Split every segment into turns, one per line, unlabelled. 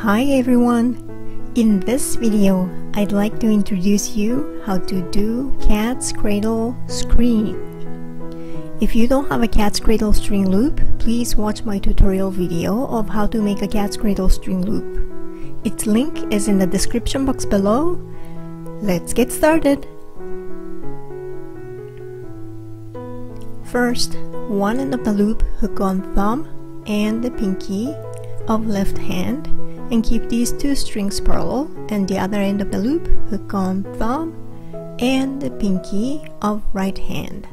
Hi everyone! In this video, I'd like to introduce you how to do cat's cradle screen. If you don't have a cat's cradle string loop, please watch my tutorial video of how to make a cat's cradle string loop. Its link is in the description box below. Let's get started! First, one end of the loop hook on thumb and the pinky of left hand and keep these two strings parallel and the other end of the loop hook on thumb and the pinky of right hand.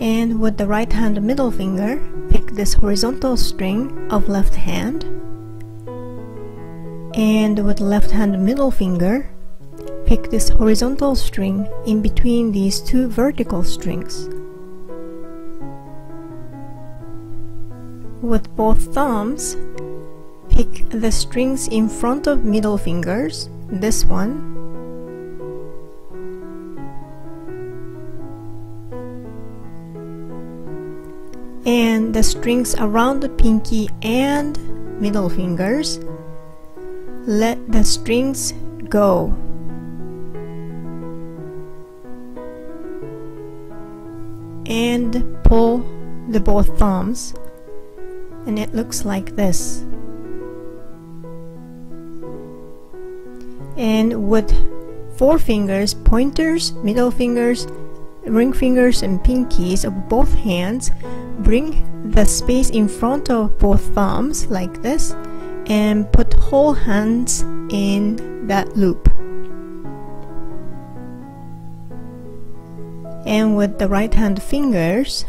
And with the right hand middle finger, pick this horizontal string of left hand and with left hand middle finger, pick this horizontal string in between these two vertical strings. With both thumbs, pick the strings in front of middle fingers, this one, and the strings around the pinky and middle fingers, let the strings go. And pull the both thumbs and it looks like this. And with four fingers, pointers, middle fingers, ring fingers and pinkies of both hands, bring the space in front of both thumbs like this and put whole hands in that loop. And with the right hand fingers,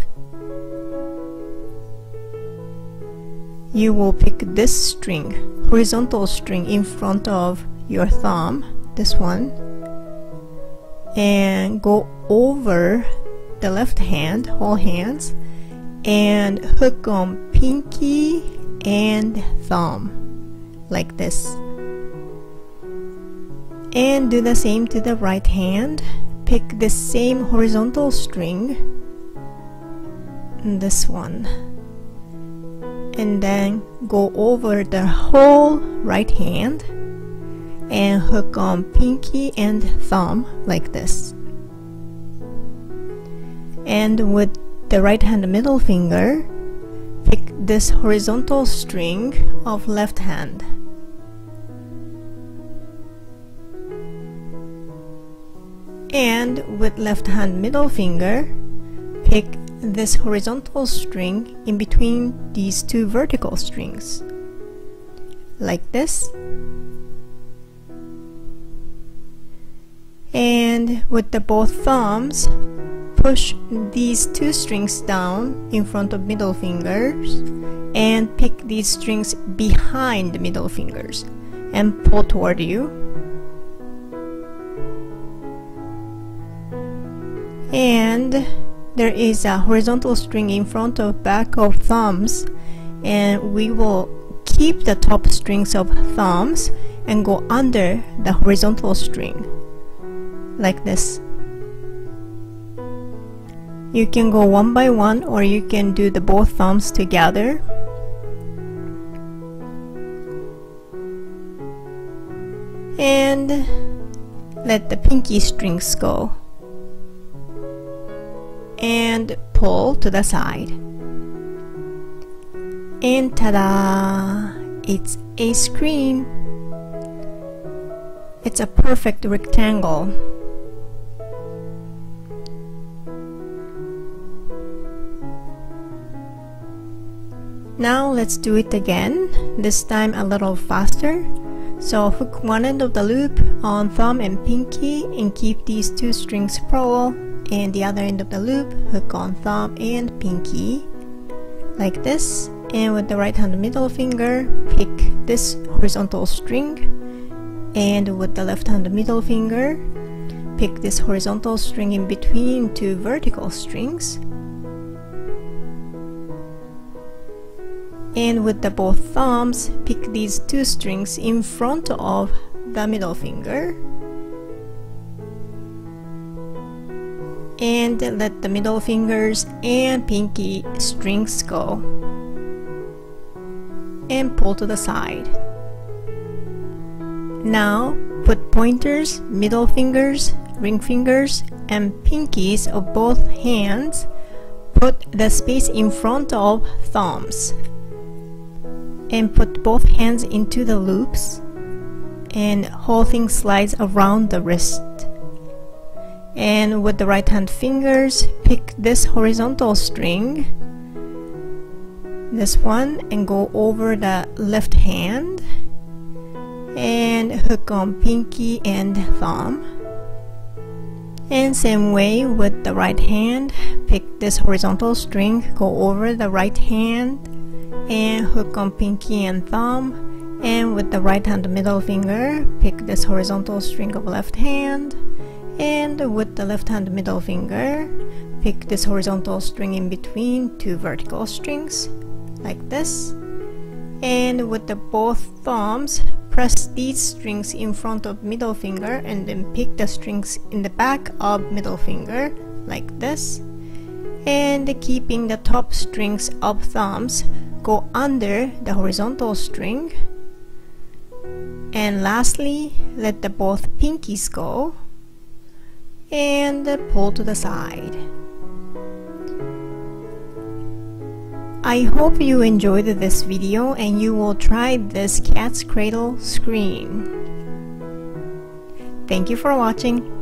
you will pick this string, horizontal string in front of your thumb, this one, and go over the left hand, whole hands, and hook on pinky and thumb, like this. And do the same to the right hand. Pick the same horizontal string, this one, and then go over the whole right hand and hook on pinky and thumb like this. And with the right hand middle finger, pick this horizontal string of left hand. And with left hand middle finger, pick this horizontal string in between these two vertical strings. Like this. And with the both thumbs push these two strings down in front of middle fingers and pick these strings behind middle fingers and pull toward you. And there is a horizontal string in front of back of thumbs and we will keep the top strings of thumbs and go under the horizontal string like this. You can go one by one or you can do the both thumbs together. And let the pinky strings go. And pull to the side. And ta-da! It's a screen. It's a perfect rectangle. Now let's do it again, this time a little faster. So hook one end of the loop on thumb and pinky and keep these two strings parallel and the other end of the loop hook on thumb and pinky like this and with the right hand middle finger pick this horizontal string and with the left hand middle finger pick this horizontal string in between two vertical strings and with the both thumbs pick these two strings in front of the middle finger and let the middle fingers and pinky strings go and pull to the side. Now put pointers, middle fingers, ring fingers, and pinkies of both hands. Put the space in front of thumbs. And put both hands into the loops and whole thing slides around the wrist. And with the right hand fingers, pick this horizontal string, this one, and go over the left hand and hook on pinky and thumb. And same way with the right hand, pick this horizontal string, go over the right hand and hook on pinky and thumb. And with the right hand middle finger, pick this horizontal string of left hand. And with the left hand middle finger, pick this horizontal string in between two vertical strings, like this. And with the both thumbs, Press these strings in front of middle finger and then pick the strings in the back of middle finger like this. And keeping the top strings of thumbs go under the horizontal string. And lastly, let the both pinkies go and pull to the side. I hope you enjoyed this video and you will try this cat's cradle screen. Thank you for watching.